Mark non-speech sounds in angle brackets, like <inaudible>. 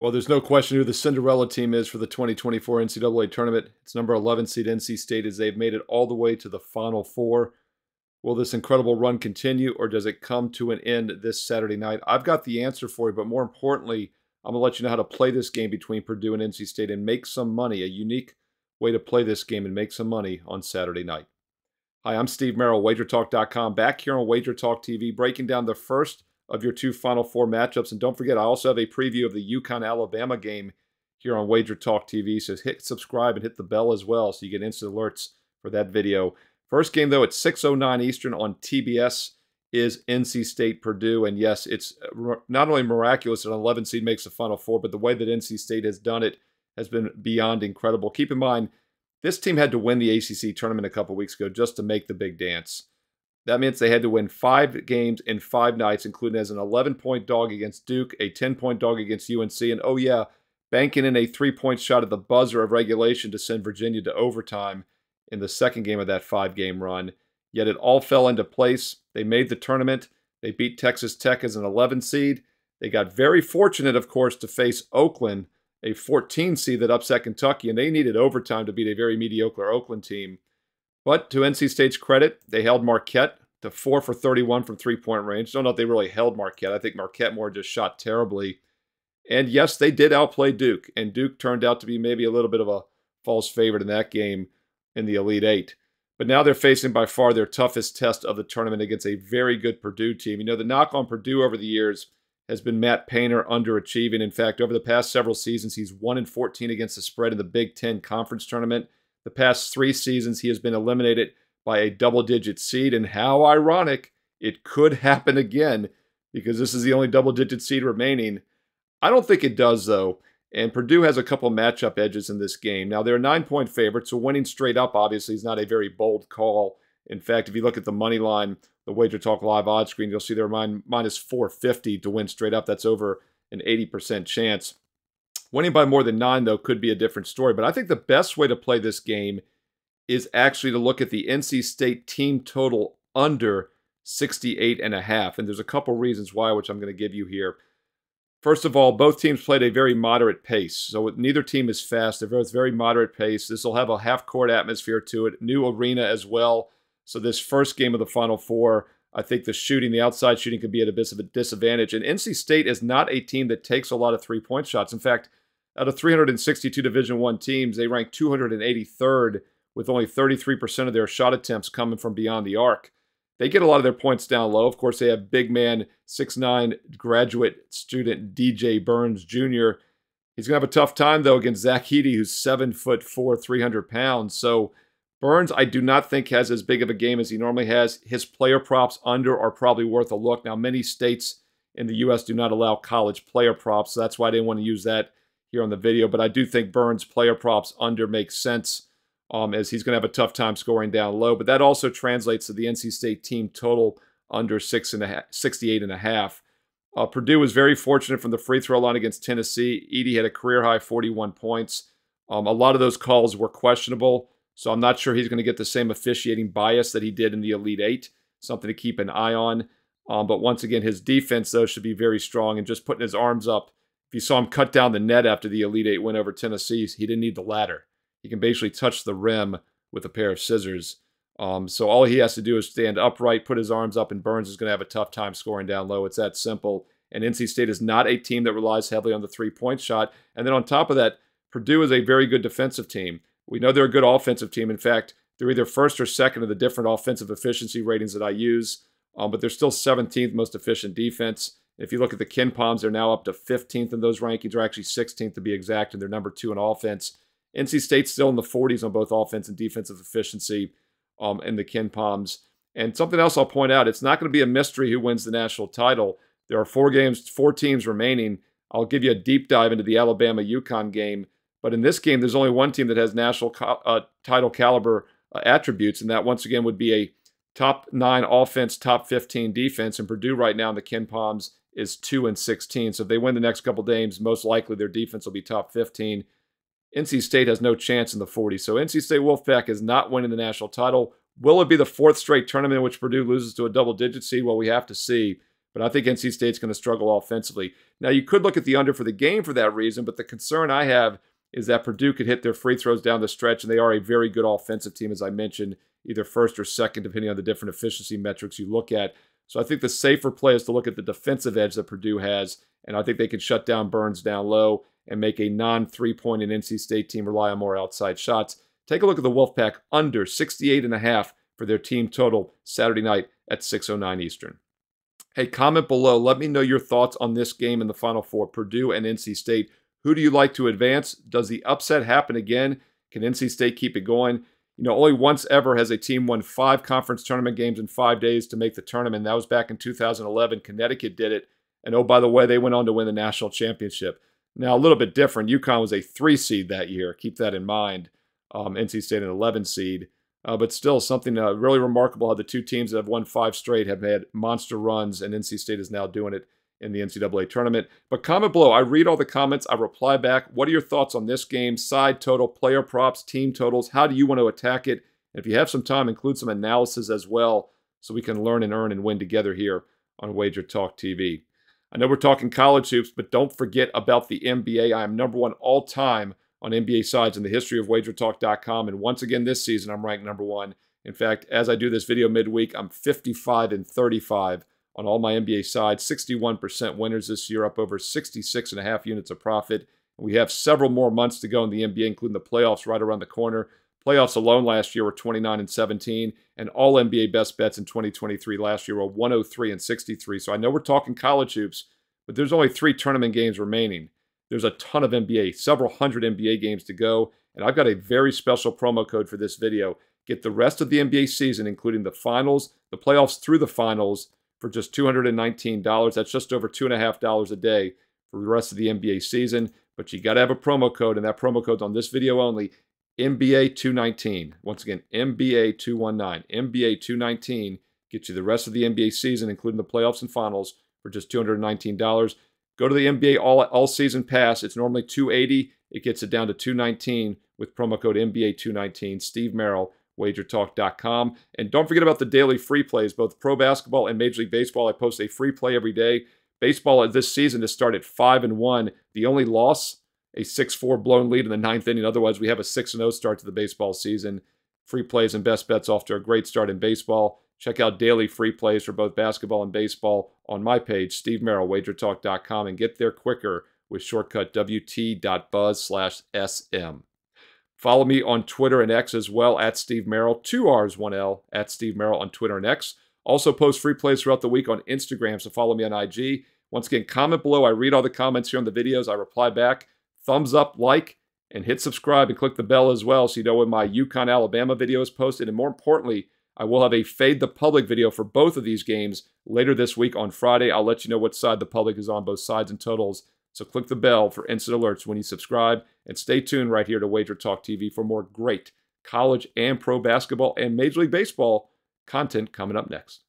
Well, there's no question who the Cinderella team is for the 2024 NCAA tournament. It's number 11 seed NC State as they've made it all the way to the Final Four. Will this incredible run continue or does it come to an end this Saturday night? I've got the answer for you, but more importantly, I'm going to let you know how to play this game between Purdue and NC State and make some money, a unique way to play this game and make some money on Saturday night. Hi, I'm Steve Merril, WagerTalk.com, back here on Wager Talk TV, breaking down the first of your two Final Four matchups. And don't forget, I also have a preview of the UConn Alabama game here on Wager Talk TV. So hit subscribe and hit the bell as well so you get instant alerts for that video. First game, though, at 6.09 Eastern on TBS is NC State Purdue. And yes, it's uh, not only miraculous that an 11 seed makes the Final Four, but the way that NC State has done it has been beyond incredible. Keep in mind, this team had to win the ACC tournament a couple weeks ago just to make the big dance. That means they had to win five games in five nights, including as an 11 point dog against Duke, a 10 point dog against UNC, and oh, yeah, banking in a three point shot at the buzzer of regulation to send Virginia to overtime in the second game of that five game run. Yet it all fell into place. They made the tournament. They beat Texas Tech as an 11 seed. They got very fortunate, of course, to face Oakland, a 14 seed that upset Kentucky, and they needed overtime to beat a very mediocre Oakland team. But to NC State's credit, they held Marquette to 4 for 31 from three point range. Don't know if they really held Marquette. I think Marquette more just shot terribly. And yes, they did outplay Duke, and Duke turned out to be maybe a little bit of a false favorite in that game in the Elite Eight. But now they're facing by far their toughest test of the tournament against a very good Purdue team. You know, the knock on Purdue over the years has been Matt Painter underachieving. In fact, over the past several seasons, he's 1 in 14 against the spread in the Big Ten Conference Tournament. The past three seasons, he has been eliminated by a double digit seed. And how ironic it could <laughs> happen again because this is the only double digit seed remaining. I don't think it does, though. And Purdue has a couple matchup edges in this game. Now, they're nine point favorites, so winning straight up obviously is not a very bold call. In fact, if you look at the money line, the Wager Talk Live odds screen, you'll see they're minus 450 to win straight up. That's over an 80% chance. Winning by more than nine, though, could be a different story. But I think the best way to play this game is actually to look at the NC State team total under 68 and a half. And there's a couple reasons why, which I'm going to give you here. First of all, both teams played a very moderate pace. So neither team is fast. They're both very moderate pace. This will have a half court atmosphere to it, new arena as well. So this first game of the Final Four, I think the shooting, the outside shooting could be at a bit of a disadvantage. And NC State is not a team that takes a lot of three-point shots. In fact, out of 362 Division One teams, they rank 283rd with only 33% of their shot attempts coming from beyond the arc. They get a lot of their points down low. Of course, they have big man, 6'9 graduate student DJ Burns Jr. He's going to have a tough time, though, against Zach Edey, who's 7 foot 4, 300 pounds. So Burns, I do not think, has as big of a game as he normally has. His player props under are probably worth a look. Now, many states in the U.S. do not allow college player props, so that's why I didn't want to use that here on the video, but I do think Burns player props under makes sense um, as he's going to have a tough time scoring down low. But that also translates to the NC State team total under six and a half, 68 and a half. Uh, Purdue was very fortunate from the free throw line against Tennessee. Edey had a career high 41 points. Um, a lot of those calls were questionable, so I'm not sure he's going to get the same officiating bias that he did in the Elite Eight. Something to keep an eye on. Um, but once again, his defense, though, should be very strong and just putting his arms up if you saw him cut down the net after the Elite Eight win over Tennessee, he didn't need the ladder. He can basically touch the rim with a pair of scissors. Um, so all he has to do is stand upright, put his arms up, and Burns is going to have a tough time scoring down low. It's that simple. And NC State is not a team that relies heavily on the three point shot. And then on top of that, Purdue is a very good defensive team. We know they're a good offensive team. In fact, they're either first or second of the different offensive efficiency ratings that I use, um, but they're still 17th most efficient defense. If you look at the KenPoms, they're now up to 15th in those rankings, or actually 16th to be exact, and they're number two in offense. NC State's still in the 40s on both offense and defensive efficiency um, in the KenPoms. And something else I'll point out, it's not going to be a mystery who wins the national title. There are four games, four teams remaining. I'll give you a deep dive into the Alabama UConn game. But in this game, there's only one team that has national uh, title caliber uh, attributes, and that once again would be a top nine offense, top 15 defense. And Purdue right now in the KenPoms is 2 and 16. So if they win the next couple games, most likely their defense will be top 15. NC State has no chance in the 40. So NC State Wolfpack is not winning the national title. Will it be the fourth straight tournament in which Purdue loses to a double digit seed? Well, we have to see. but I think NC State's going to struggle offensively. Now, you could look at the under for the game for that reason, but the concern I have is that Purdue could hit their free throws down the stretch, and they are a very good offensive team, as I mentioned, either first or second, depending on the different efficiency metrics you look at. So I think the safer play is to look at the defensive edge that Purdue has, and I think they can shut down Burns down low and make a non three point and NC State team rely on more outside shots. Take a look at the Wolfpack under 68 and a half for their team total Saturday night at 6:09 Eastern. Hey, comment below. Let me know your thoughts on this game in the Final Four, Purdue and NC State. Who do you like to advance? Does the upset happen again? Can NC State keep it going? You know, only once ever has a team won five conference tournament games in five days to make the tournament. That was back in 2011. Connecticut did it. And oh, by the way, they went on to win the national championship. Now, a little bit different. UConn was a three seed that year. Keep that in mind. Um, NC State an 11 seed. Uh, but still, something uh, really remarkable how the two teams that have won five straight have had monster runs, and NC State is now doing it in the NCAA tournament. But comment below. I read all the comments. I reply back. What are your thoughts on this game? Side total, player props, team totals. How do you want to attack it? And if you have some time, include some analysis as well so we can learn and earn and win together here on Wager Talk TV. I know we're talking college hoops, but don't forget about the NBA. I am number one all time on NBA sides in the history of wagertalk.com. And once again this season, I'm ranked number one. In fact, as I do this video midweek, I'm 55 and 35 on all my NBA sides, 61% winners this year, up over 66 and a half units of profit. And We have several more months to go in the NBA, including the playoffs right around the corner. Playoffs alone last year were 29 and 17, and all NBA best bets in 2023 last year were 103 and 63. So I know we're talking college hoops, but there's only three tournament games remaining. There's a ton of NBA, several hundred NBA games to go, and I've got a very special promo code for this video. Get the rest of the NBA season, including the finals, the playoffs through the finals, for just $219. That's just over $2.5 a day for the rest of the NBA season. But you got to have a promo code, and that promo code's on this video only NBA 219. Once again, NBA 219. NBA 219 gets you the rest of the NBA season, including the playoffs and finals, for just $219. Go to the NBA all, all season pass. It's normally 280. It gets it down to 219 with promo code NBA 219. Steve Merril wagertalk.com. And don't forget about the daily free plays, both pro basketball and Major League Baseball. I post a free play every day. Baseball this season to start at 5 and 1. The only loss, a 6 4 blown lead in the ninth inning. Otherwise, we have a 6 0 start to the baseball season. Free plays and best bets off to a great start in baseball. Check out daily free plays for both basketball and baseball on my page, Steve Merril, wagertalk.com, and get there quicker with shortcut wt.buzz slash sm. Follow me on Twitter and X as well at Steve Merril, two R's, one L, at Steve Merril on Twitter and X. Also post free plays throughout the week on Instagram, so follow me on IG. Once again, comment below. I read all the comments here on the videos. I reply back. Thumbs up, like, and hit subscribe and click the bell as well so you know when my UConn Alabama video is posted. And more importantly, I will have a Fade the Public video for both of these games later this week on Friday. I'll let you know what side the public is on, both sides and totals. So click the bell for instant alerts when you subscribe and stay tuned right here to Wager Talk TV for more great college and pro basketball and Major League Baseball content coming up next.